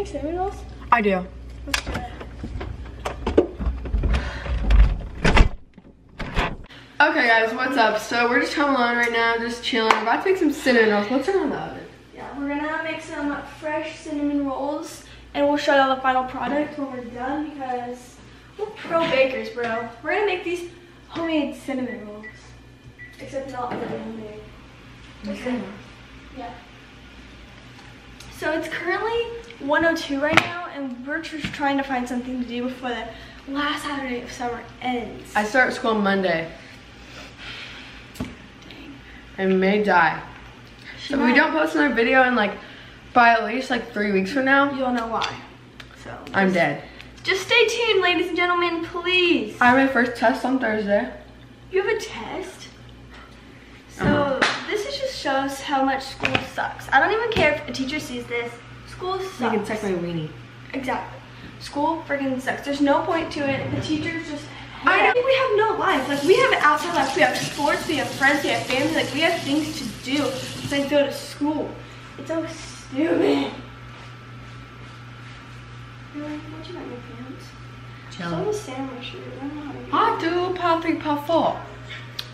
make cinnamon rolls? I do. Let's do it. Okay guys, what's up? So we're just home alone right now, just chilling. We're about to make some cinnamon rolls. Let's turn on the oven. Yeah, we're gonna make some fresh cinnamon rolls and we'll show you all the final product when we're done because we're pro bakers, bro. We're gonna make these homemade cinnamon rolls. Except not really homemade. Okay. Yeah. So it's currently 102 right now and we're just trying to find something to do before the last Saturday of summer ends. I start school Monday. I may die. So if we don't post another video in like, by at least like three weeks from now, You'll know why. So I'm just- dead. Just stay tuned, ladies and gentlemen, please. I have my first test on Thursday. You have a test? So Uh-huh. this is just shows how much school sucks. I don't even care if a teacher sees this. School sucks. Can my weenie. Exactly. School freaking sucks. There's no point to it. The teachers just. I know. think we have no life. Like we have an outside life. We have sports. We have friends. We have family. Like we have things to do besides go to school. It's so stupid. You're like, What you got in your pants? So I'm a sandwich. I don't know how to get Part two, part three, part four.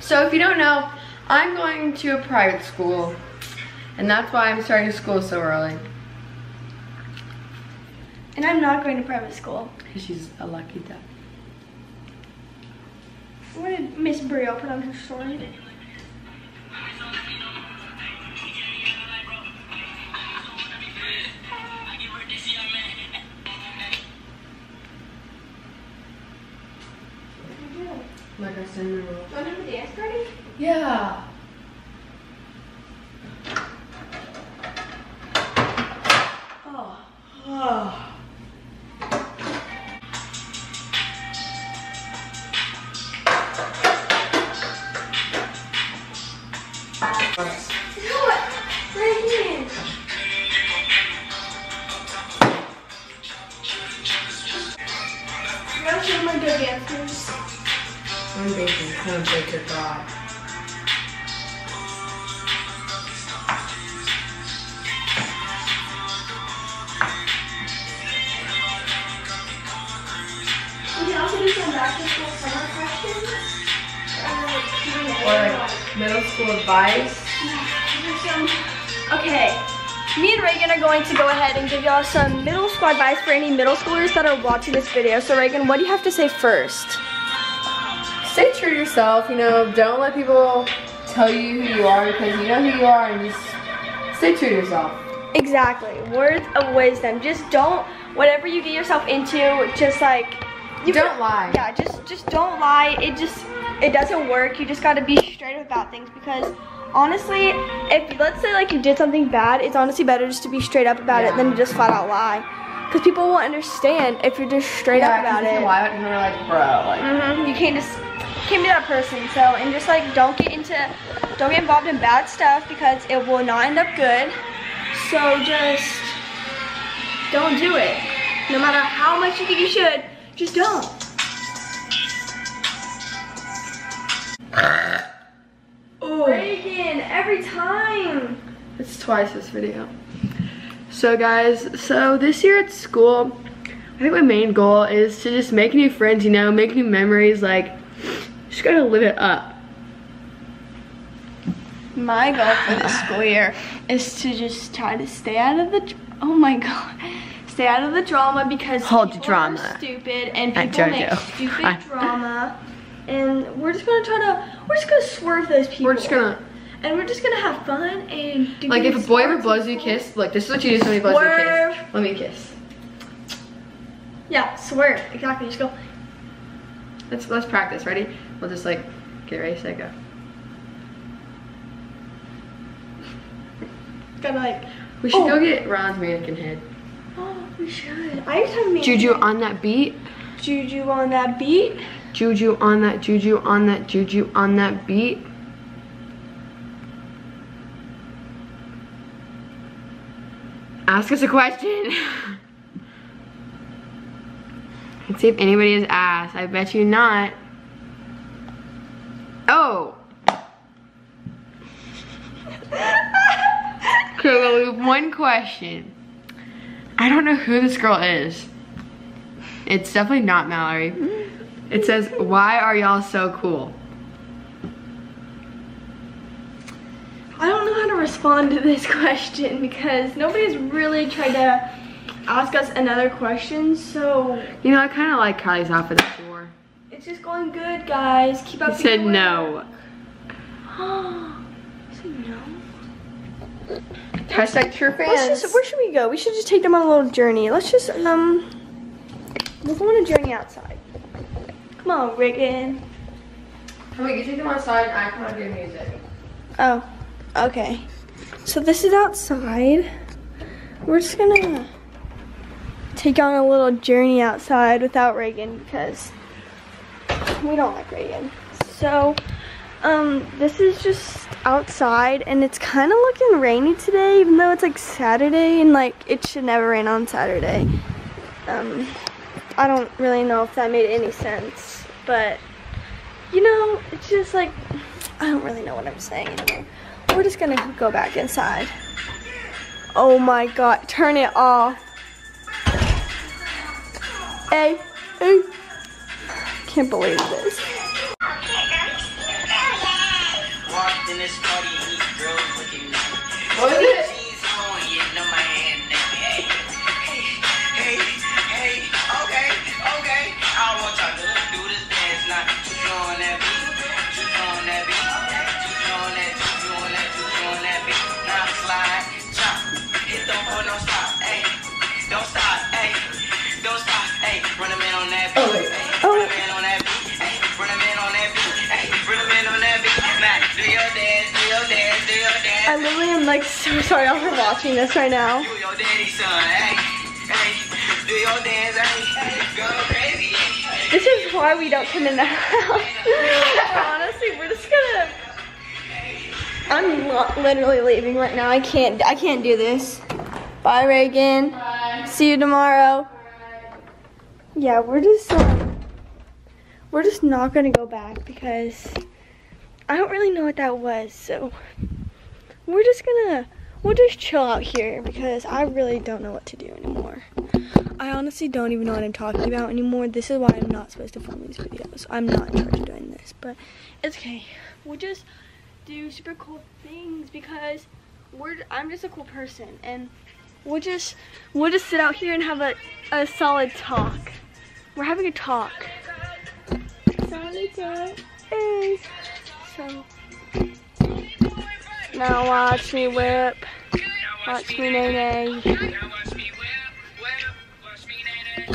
So if you don't know, I'm going to a private school. And that's why I'm starting school so early. And I'm not going to private school. Because she's a lucky duck. What did Miss Brio put on her story? Like I said, to have a dance party? Yeah. Oh. Oh. Middle school advice. Okay, me and Regan are going to go ahead and give y'all some middle school advice for any middle schoolers that are watching this video. So Regan, what do you have to say first? Stay true to yourself, you know, don't let people tell you who you are because you know who you are and just stay true to yourself. Exactly, words of wisdom. Just don't, whatever you get yourself into, just like, you Don't can- lie. Yeah, just just don't lie. It just, it doesn't work. You just gotta be straight up about things because honestly, if let's say like you did something bad, it's honestly better just to be straight up about it than to just flat out lie. Because people won't understand if you're just straight up about it. you lie, people are like, bro, like, hmm You can't just can't be that person. So and just like don't get into don't get involved in bad stuff because it will not end up good. So just don't do it. No matter how much you think you should, just don't. Oh. Regan, every time. It's twice this video. So guys, so this year at school, I think my main goal is to just make new friends, you know, make new memories, like, just gotta live it up. My goal for this school year is to just try to stay out of the. Oh my god. Stay out of the drama because Hold your people are drama. stupid and people make stupid I- drama, and we're just gonna try to we're just gonna swerve those people. We're just gonna, and we're just gonna have fun and do like, if a boy ever blows you a kiss, like this is what you do when he blows you a Swerve. kiss. Let me kiss. Yeah, swerve. Exactly. Just go. Let's, let's practice, ready? We'll just, like, get ready, set, go. Gotta like. We should Oh. go get Ron's mannequin head. Oh, we should. I used to have a Juju on that beat. Juju on that beat. Juju on that, Juju on that, Juju on that beat. Ask us a question. Let's see if anybody has asked. I bet you not. Oh. Okay, we have one question. I don't know who this girl is. It's definitely not Mallory. It says, why are y'all so cool? I don't know how to respond to this question because nobody's really tried to ask us another question, so You know, I kind of like Kylie's outfit that she wore. it's just going good, guys. Keep up It said no. work. said no. Hashtag true Let's fans. just, where should we go? We should just take them on a little journey. Let's just, um, we'll go on a journey outside. Come on, Regan. Wait, you take them outside and I come out and do music. Oh, okay. So this is outside. We're just gonna take on a little journey outside without Regan because we don't like Regan. So, um, this is just outside and it's kind of looking rainy today, even though it's like Saturday and like it should never rain on Saturday. Um, I don't really know if that made any sense, but you know, it's just like I don't really know what I'm saying anymore. We're just gonna go back inside. Oh my god, turn it off. Hey, hey. Can't believe this. Walked this party, these girls looking at me. What is it? I literally am like so sorry y'all for watching this right now. You your daddy's son, hey, hey, do your dance, hey, go crazy. This is why we don't come in the house. Honestly, we're just gonna. I'm literally leaving right now. I can't. I can't do this. Bye, Regan. See you tomorrow. Yeah, we're just. Um, we're just not gonna go back because I don't really know what that was. So we're just gonna. We'll just chill out here because I really don't know what to do anymore. I honestly don't even know what I'm talking about anymore. This is why I'm not supposed to film these videos. I'm not in charge of doing this, but it's okay. We'll just do super cool things because we're I'm just a cool person and we'll just we'll just sit out here and have a, a solid talk. We're having a talk. Solid talk. Hey. So now watch me whip. Watch me nay nay.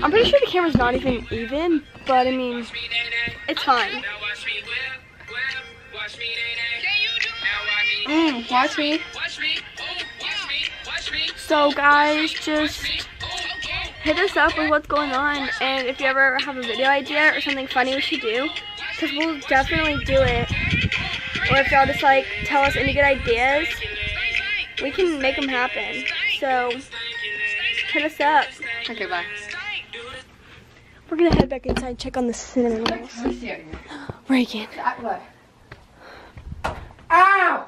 I'm pretty sure the camera's not even even, but I mean, it's fine. Mm, watch me. So guys, just hit us up with what's going on, and if you ever have a video idea or something funny we should do, because we'll definitely do it. Or if y'all just like tell us any good ideas, we can make them happen. So hit us up. Okay, bye. We're gonna head back inside and check on the cinnamon rolls. Regan. What? Ow!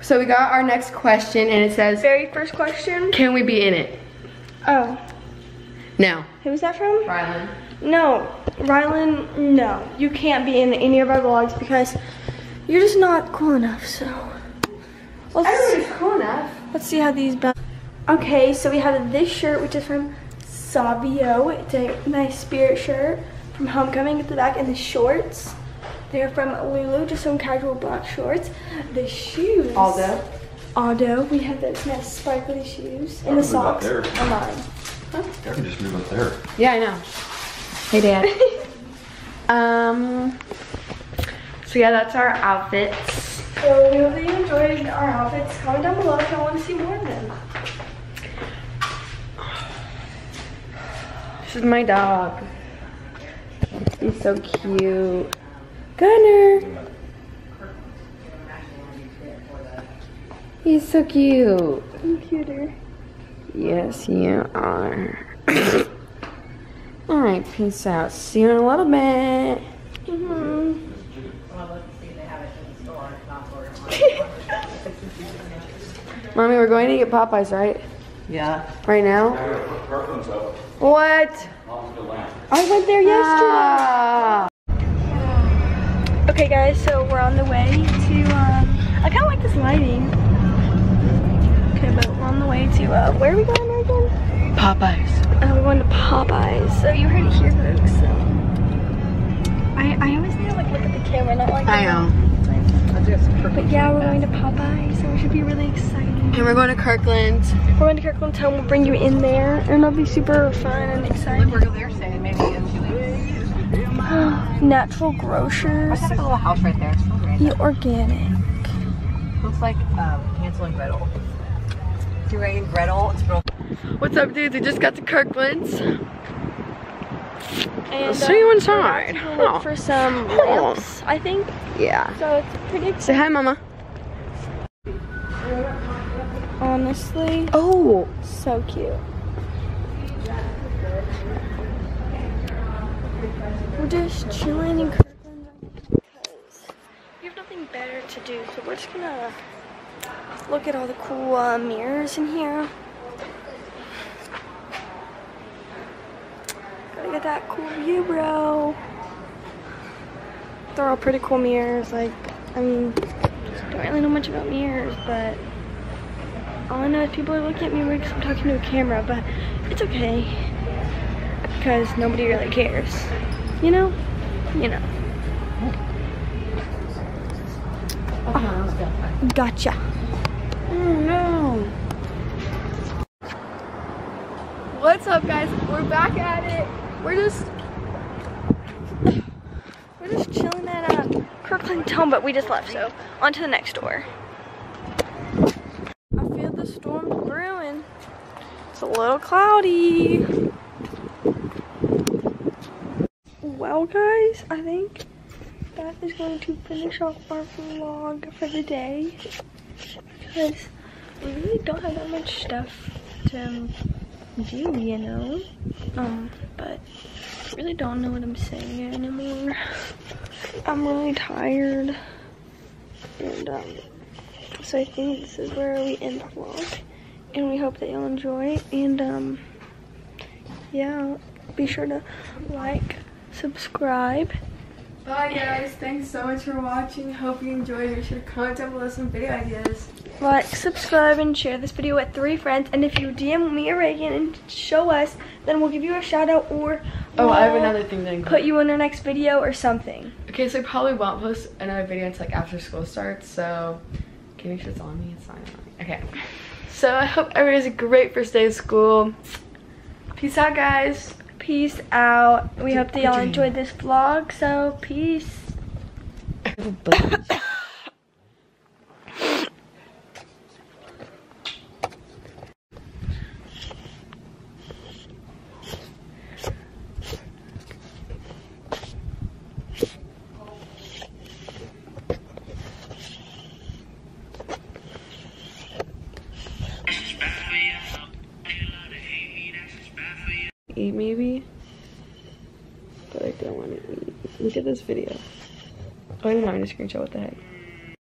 So we got our next question and it says, Very first question. can we be in it? Oh, No. who's that from? Rylan. No, Rylan, no. You can't be in any of our vlogs because you're just not cool enough, so. Let's, Everybody's cool enough. let's see how these ba- Okay, so we have this shirt, which is from Savio. It's a nice spirit shirt from Homecoming at the back, and the shorts. They're from Lulu, just some casual black shorts. The shoes. Aldo. Aldo. We have those nice sparkly shoes. And the socks there. are mine. I can just move up there. Yeah, I know. Hey, Dad. um. So yeah, that's our outfits. So we hope that you enjoyed our outfits. Comment down below if you want to see more of them. This is my dog. He's so cute. Gunner. He's so cute. Computer. Yes, you are. Alright, peace out. See you in a little bit. Mm-hmm. Mommy, we're going to get Popeyes, right? Yeah. Right now? What? I went there yesterday. Ah. Okay guys, so we're on the way to, um, I kind of like this lighting. Okay, but we're on the way to, uh, where are we going again? Popeyes. We're going to Popeyes. So you heard it here folks, so. I, I always need to like look at the camera, not like I know. But yeah, we're going to Popeyes, so it should be really exciting. And we're going to Kirkland. We're going to Kirkland Town, we'll bring you in there, and it'll be super fun and exciting. We're there saying maybe if she leaves. Natural I grocers, a little house right there. It's so great. the organic. Looks like um, Hansel and Gretel. See right in Gretel, it's real. What's up, dudes? We just got to Kirkland's. And, see you uh, inside. we're about Look Oh. for some Oh. lamps, I think. Yeah. So it's pretty Say hi, Mama. honestly Oh. so cute. We're just chilling in Kirkland because we have nothing better to do. So we're just gonna look at all the cool uh, mirrors in here. Gotta that cool view, bro. They're all pretty cool mirrors. Like, I mean, don't really know much about mirrors, but all I know is people are looking at me weird because I'm talking to a camera, but it's okay. Because nobody really cares. You know? You know. Uh-huh. Gotcha. Oh no. What's up guys? We're back at it. We're just We're just chilling at uh, Kirkland Town, but we just left, so on to the next door. I feel the storm brewing. It's a little cloudy. Well, guys, I think that is going to finish off our vlog for the day. Because we really don't have that much stuff to do, you know? Um, but I really don't know what I'm saying anymore. I'm really tired. And, um, so I think this is where we end the vlog. And we hope that you'll enjoy. And, um, yeah, be sure to like, subscribe. Bye guys. Thanks so much for watching. Hope you enjoyed. Make sure to comment down below some video ideas. Like, subscribe, and share this video with three friends. And if you DM me or Regan and show us, then we'll give you a shout out or Oh, I have another thing to put you in our next video or something. Okay, so I probably won't post another video until like after school starts, so can you make sure it's on me? It's not on me. Okay. So I hope everybody has a great first day of school. Peace out guys. Peace out. We hope that y'all enjoyed this vlog. So, peace. this video. Oh, I didn't mind a screenshot. What the heck?